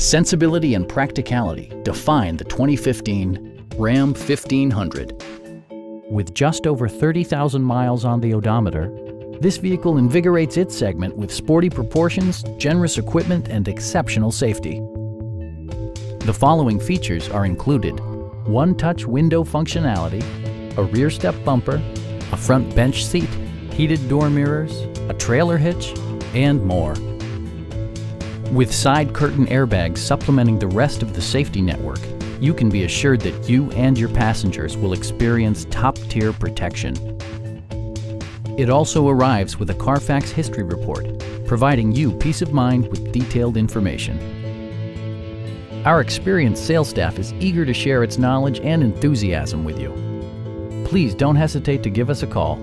Sensibility and practicality define the 2015 Ram 1500. With just over 30,000 miles on the odometer, this vehicle invigorates its segment with sporty proportions, generous equipment, and exceptional safety. The following features are included. One-touch window functionality, a rear step bumper, a front bench seat, heated door mirrors, a trailer hitch, and more. With side curtain airbags supplementing the rest of the safety network, you can be assured that you and your passengers will experience top-tier protection. It also arrives with a Carfax history report, providing you peace of mind with detailed information. Our experienced sales staff is eager to share its knowledge and enthusiasm with you. Please don't hesitate to give us a call